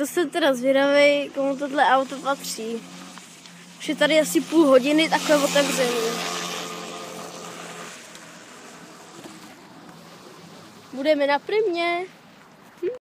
To jsem teda zvědavý, komu tohle auto patří. Už je tady asi půl hodiny takhle otevřený. Budeme na primě.